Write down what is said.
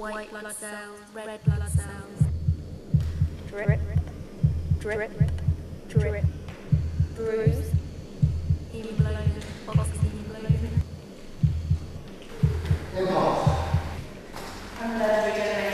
white blood cells, red blood cells. Drip, drip, drip, bruise, hemoglobin, oxyhemoglobin. Impulse. And there we go.